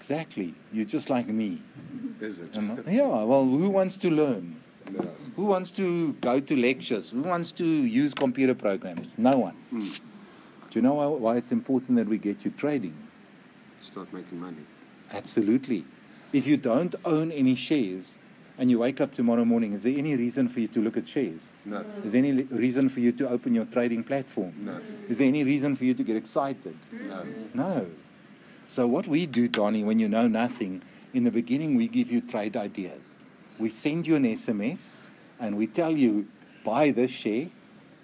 Exactly. You're just like me. Is it? Yeah, well, who wants to learn? No. Who wants to go to lectures? Who wants to use computer programs? No one. Mm. Do you know why, why it's important that we get you trading? Start making money. Absolutely. If you don't own any shares and you wake up tomorrow morning, is there any reason for you to look at shares? No. Is there any reason for you to open your trading platform? No. Is there any reason for you to get excited? No. No. So what we do, Donnie, when you know nothing, in the beginning we give you trade ideas. We send you an SMS and we tell you buy this share,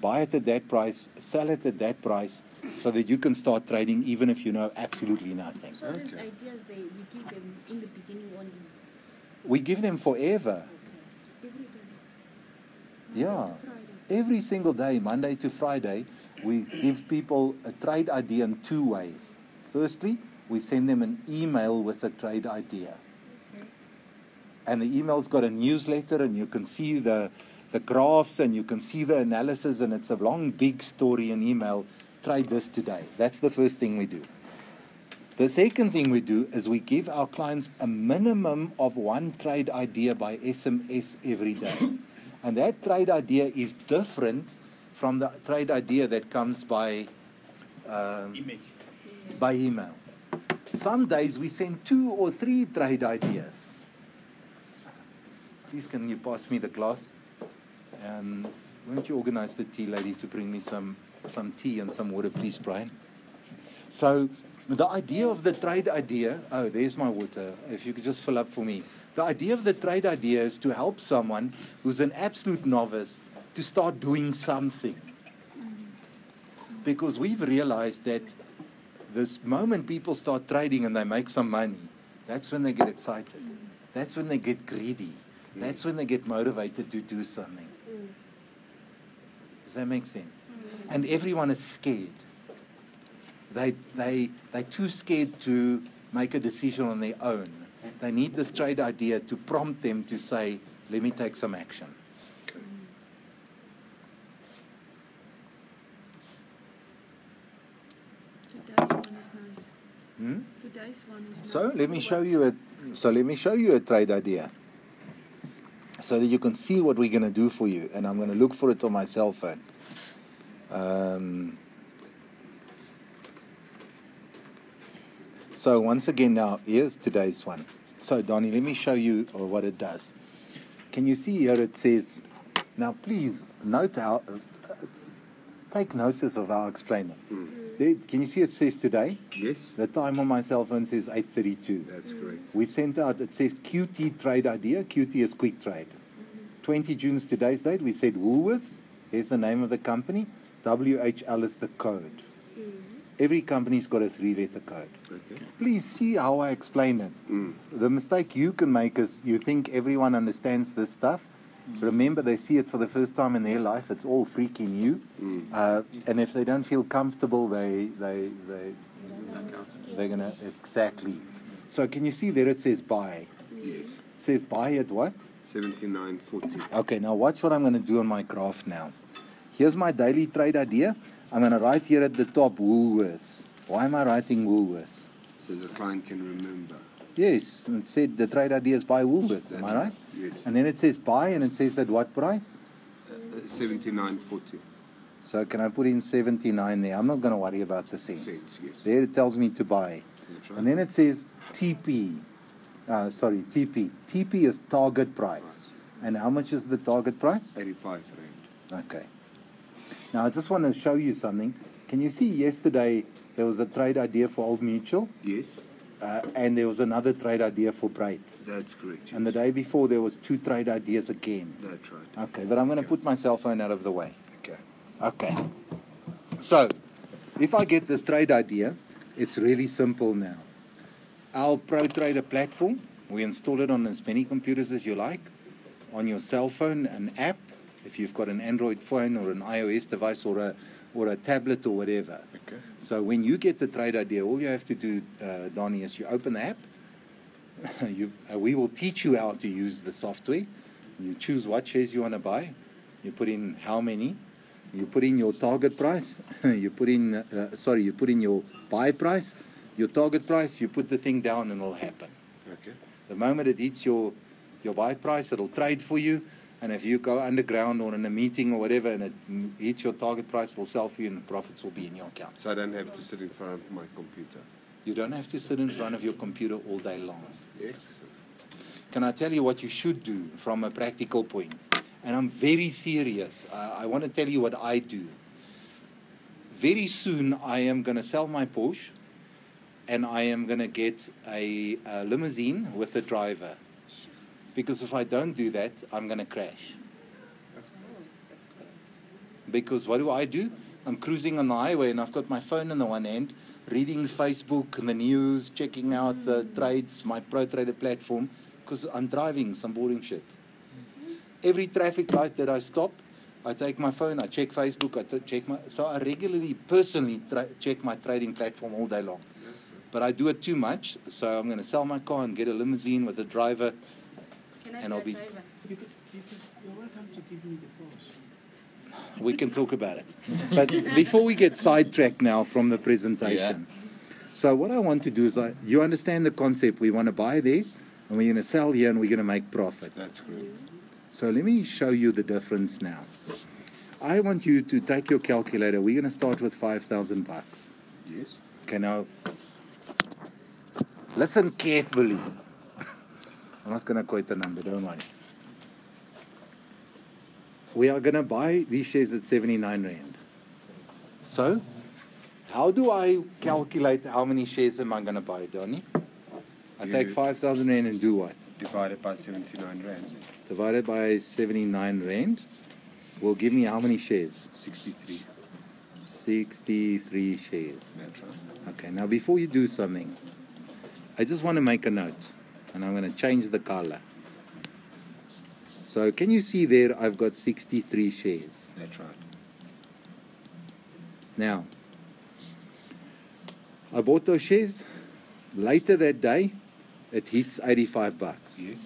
buy it at that price, sell it at that price, so that you can start trading even if you know absolutely nothing. So those Okay. ideas they we give them in the beginning only. We give them forever. Okay. Yeah. Monday to Friday. Every single day, Monday to Friday, we give people a trade idea in two ways. Firstly, we send them an email with a trade idea. Okay. and the email's got a newsletter and you can see the the graphs and you can see the analysis and it's a long big story in email. Try this today. That's the first thing we do. The second thing we do is we give our clients a minimum of one trade idea by sms every day. And that trade idea is different from the trade idea that comes by um, by email some days we send two or three trade ideas Please, can you pass me the glass? And won't you organize the tea lady to bring me some, some tea and some water, please, Brian? So, the idea of the trade idea, oh, there's my water. If you could just fill up for me. The idea of the trade idea is to help someone who's an absolute novice to start doing something. Because we've realized that this moment people start trading and they make some money, that's when they get excited. That's when they get greedy. That's when they get motivated to do something. Does that make sense? And everyone is scared. They, they, they're too scared to make a decision on their own. They need this trade idea to prompt them to say, let me take some action. Okay. Today's one is nice. Hmm? Today's one is So nice. let me show you a so let me show you a trade idea. So that you can see what we're gonna do for you. And I'm gonna look for it on my cell phone. Um, so once again now here's today's one. So Donnie, let me show you uh, what it does. Can you see here it says now please note how uh, uh, take notice of our I explain it. Mm. There, can you see it says today? Yes, The time on my cell phone says 8:32. that's correct. We sent out it says QT trade idea. QT is quick trade. 20 June's today's date. We said Woolworths. Here's the name of the company. WHL is the code. Every company's got a three-letter code. Okay. Please see how I explain it. Mm. The mistake you can make is you think everyone understands this stuff. Remember, they see it for the first time in their life. It's all freaking new. Mm. Uh, and if they don't feel comfortable, they they they they're gonna exactly. So can you see there? It says buy. Yes. It says buy at what? 79.40. Okay, now watch what I'm going to do on my graph now. Here's my daily trade idea. I'm going to write here at the top Woolworths. Why am I writing Woolworths? So the client can remember. Yes, it said the trade idea is buy Woolworths. Am I right? Yes. And then it says buy, and it says at what price? Uh, 79.40 So can I put in 79 there? I'm not going to worry about the cents. cents. Yes. There it tells me to buy. Right. And then it says TP. Uh, sorry, TP. TP is target price. And how much is the target price? 85 rand. Okay. Now I just want to show you something. Can you see yesterday there was a trade idea for Old Mutual Yes, uh, and there was another trade idea for Brait. that's correct. And the day before there was two trade ideas again. That's right. Okay, but I'm going to Okay. put my cell phone out of the way. Okay. Okay. So, if I get this trade idea, it's really simple now. Our Pro Trader platform, we install it on as many computers as you like, on your cell phone, an app, if you've got an Android phone or an iOS device or a, or a tablet or whatever. Okay. So when you get the trade idea, all you have to do, uh, Donnie, is you open the app. you, uh, we will teach you how to use the software. You choose what shares you want to buy. You put in how many. You put in your target price. you put in, uh, sorry, you put in your buy price. Your target price, you put the thing down and it'll happen. Okay. The moment it hits your your buy price, it'll trade for you. And if you go underground or in a meeting or whatever and it hits your target price, it'll sell for you and the profits will be in your account. So I don't have to sit in front of my computer. You don't have to sit in front of your computer all day long. Excellent. Can I tell you what you should do from a practical point? And I'm very serious. Uh, I want to tell you what I do. Very soon, I am going to sell my Porsche and I am going to get a, a limousine with a driver. Because if I don't do that, I'm going to crash. That's that's cool. Because what do I do? I'm cruising on the highway and I've got my phone in the one hand, reading Facebook, and the news, checking out the mm. trades, my Pro Trader platform, because I'm driving some boring shit. Mm-hmm. Every traffic light that I stop, I take my phone, I check Facebook, I t- check my. So I regularly, personally, tra- check my trading platform all day long. But I do it too much, so I'm going to sell my car and get a limousine with a driver. Can I And I'll be- You could, you could, you're welcome to give me the Porsche. We can talk about it. But before we get sidetracked now from the presentation, so what I want to do is, I, you understand the concept. We want to buy there, and we're going to sell here, and we're going to make profit. That's great. So let me show you the difference now. I want you to take your calculator. We're going to start with five thousand bucks. Yes. Okay, now listen carefully. I'm not going to quote the number. Don't worry. We are going to buy these shares at 79 rand. So, how do I calculate how many shares am I going to buy, Donnie? I take 5,000 rand and do what? Divided by 79 rand. Divided by 79 rand will give me how many shares? 63. 63 shares. That's right. Okay, now before you do something, I just want to make a note and I'm going to change the color. So, can you see there I've got 63 shares? That's right. Now, I bought those shares. Later that day, it hits 85 bucks. Yes.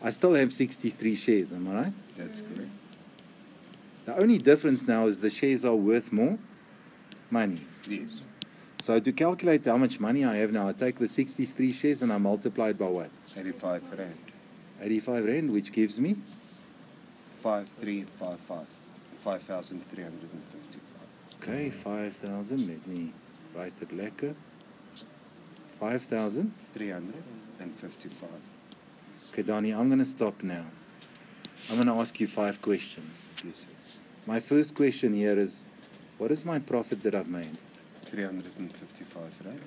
I still have 63 shares, am I right? That's mm. correct. The only difference now is the shares are worth more money. Yes. So to calculate how much money I have now, I take the 63 shares and I multiply it by what? 85 rand. 85 rand, which gives me 5355. 5,355. Okay, 5,000. Let me write it lekker. 5355. Okay, Donnie, I'm going to stop now. I'm going to ask you five questions. Yes, sir. My first question here is what is my profit that I've made? 355 rand.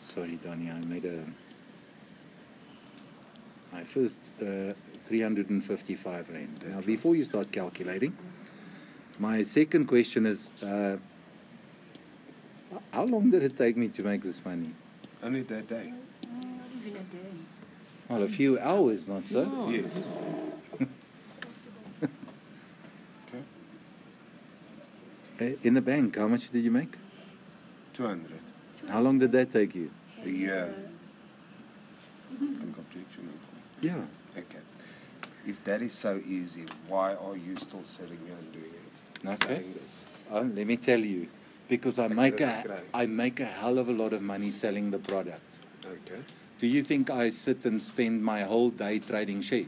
Sorry, Donnie, I made a. My first uh, 355 Rand. Now, before you start calculating, my second question is uh, how long did it take me to make this money? Only that day. Not Even a day. Well, a few hours, not so. Yes. In the bank, how much did you make? 200. How long did that take you? A year. Bank objection. Yeah. Okay. If that is so easy, why are you still sitting here and doing it? Okay. Saying this. Uh, let me tell you, because I Okay, make that's a, make a hell of a lot of money selling the product. Okay. Do you think I sit and spend my whole day trading shares?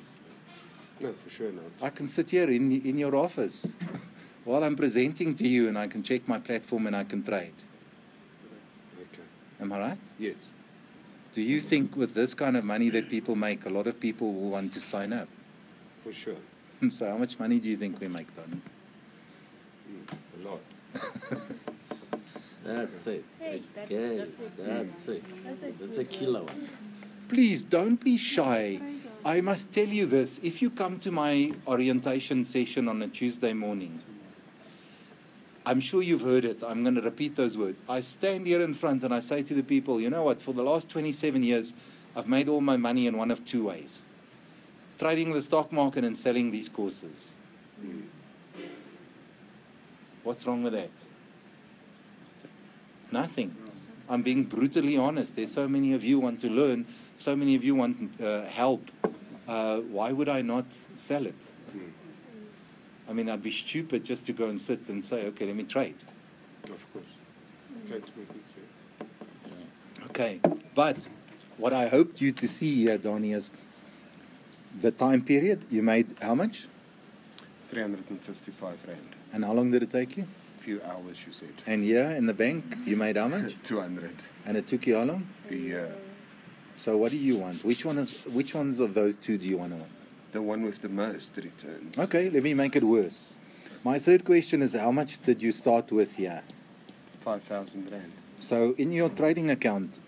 No, for sure not. I can sit here in in your office while I'm presenting to you, and I can check my platform and I can trade. Okay. Am I right? Yes. Do you think with this kind of money that people make, a lot of people will want to sign up? For sure. So, how much money do you think we make, Tony? Mm, a lot. That's it. Hey, that's Okay, exactly- that's it. That's a That's a killer one. Please don't be shy. I must tell you this if you come to my orientation session on a Tuesday morning, I'm sure you've heard it. I'm going to repeat those words. I stand here in front and I say to the people, you know what? For the last 27 years, I've made all my money in one of two ways trading the stock market and selling these courses. What's wrong with that? Nothing. I'm being brutally honest. There's so many of you want to learn, so many of you want uh, help. Uh, why would I not sell it? I mean, I'd be stupid just to go and sit and say, okay, let me trade. Of course. Okay, it's working. Okay, but what I hoped you to see here, Donnie, is the time period. You made how much? 355 rand. And how long did it take you? Few hours, you said. And here in the bank, you made how much? 200 And it took you how long? a year. So what do you want? Which one is which ones of those two do you want to want? The one with the most returns. Okay, let me make it worse. My third question is how much did you start with here? 5,000 rand. So in your trading account,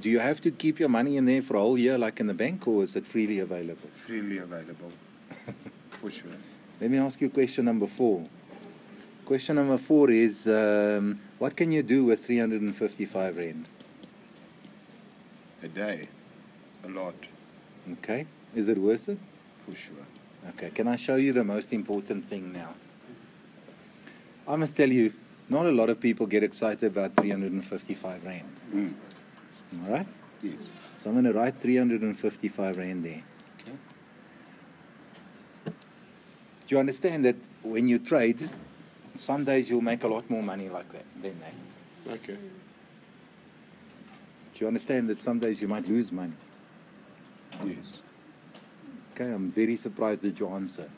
do you have to keep your money in there for a whole year like in the bank or is it freely available? Freely available. For sure. Let me ask you question number four. Question number four is um, what can you do with 355 Rand? A day. A lot. Okay, is it worth it? For sure. Okay, can I show you the most important thing now? I must tell you, not a lot of people get excited about 355 Rand. Mm. All right? Yes. So I'm going to write 355 Rand there. Okay. Do you understand that when you trade, some days you'll make a lot more money like that than that? Okay. Do you understand that some days you might lose money? Yes. Okay, I'm very surprised at your answer.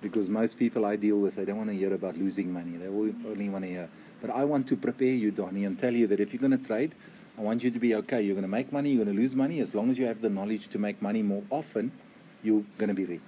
Because most people I deal with, they don't want to hear about losing money. They only want to hear. But I want to prepare you, Donnie, and tell you that if you're going to trade, I want you to be okay. You're going to make money, you're going to lose money. As long as you have the knowledge to make money more often, you're going to be rich.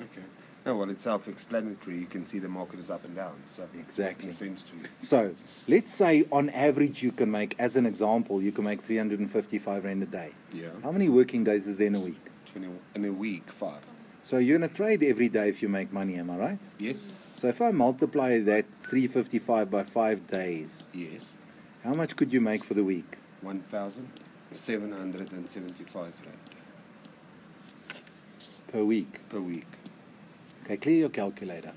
Okay. No, well, it's self-explanatory. You can see the market is up and down, so Exactly. makes sense to you. So let's say on average you can make, as an example, you can make 355 Rand a day. Yeah. How many working days is there in a week? 20 in a week, five. So you're going to trade every day if you make money, am I right? Yes. So if I multiply that 355 by five days, Yes. how much could you make for the week? 1,775 rand Per week. per week. Okay, clear your calculator.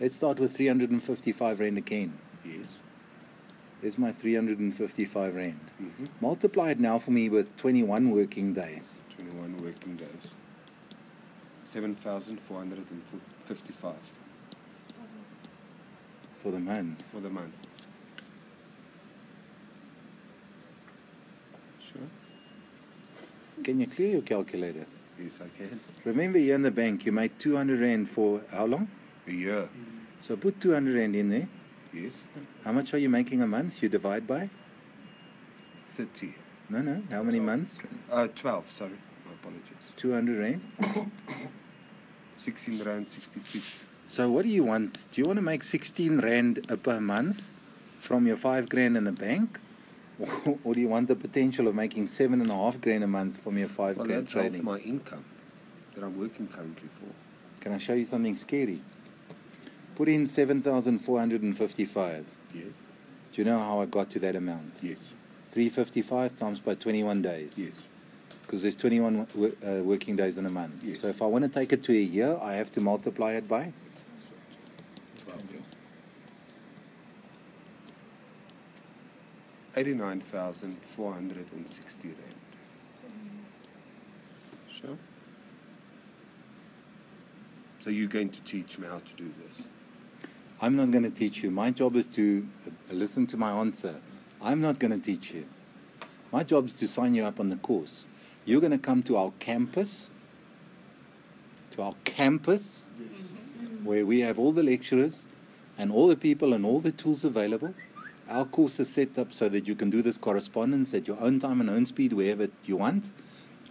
Let's start with 355 Rand again. Yes. There's my 355 Rand. Mm-hmm. Multiply it now for me with 21 working days. 21 working days. 7,455 For the month. for the month. Sure. Can you clear your calculator? Yes, I can. Remember, here in the bank, you made 200 Rand for how long? A year. So put 200 Rand in there. Yes. How much are you making a month? You divide by? 30. No, no. How many months? Uh, 12, sorry. My apologies. 200 Rand. 16 rand 66. So what do you want? Do you want to make 16 Rand a per month from your 5 grand in the bank? Or do you want the potential of making seven and a half grand a month from your 5 Well, grand that's trading? my income that I'm working currently for. Can I show you something scary? Put in 7,455. Yes. Do you know how I got to that amount? Yes. 355 times by 21 days. Yes. Because there's 21 wo- uh, working days in a month. Yes. So if I want to take it to a year, I have to multiply it by. 89,460 rand. Sure. So you're going to teach me how to do this? I'm not going to teach you. My job is to uh, listen to my answer. I'm not going to teach you. My job is to sign you up on the course. You're going to come to our campus, to our campus, where we have all the lecturers and all the people and all the tools available. Our course is set up so that you can do this correspondence at your own time and own speed, wherever you want.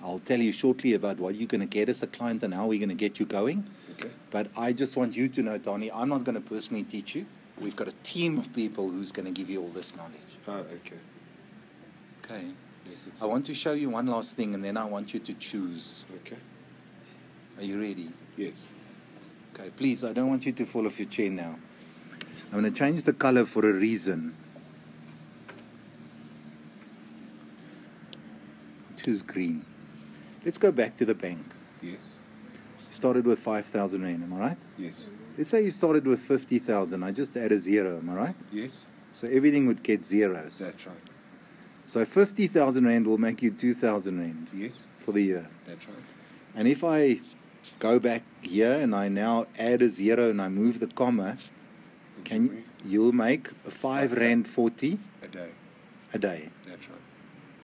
I'll tell you shortly about what you're going to get as a client and how we're going to get you going. Okay. But I just want you to know, Donnie, I'm not going to personally teach you. We've got a team of people who's going to give you all this knowledge. Oh, okay. Okay. I want to show you one last thing and then I want you to choose. Okay. Are you ready? Yes. Okay, please, I don't want you to fall off your chair now. I'm going to change the color for a reason. Choose green. Let's go back to the bank. Yes. Started with 5,000 Rand, am I right? Yes. Let's say you started with 50,000. I just add a zero, am I right? Yes. So everything would get zeros. That's right. So 50,000 Rand will make you 2,000 Rand Yes. for the year. That's right. And if I go back here and I now add a zero and I move the comma, can you, you'll make five Okay. rand forty A day. a day. That's right.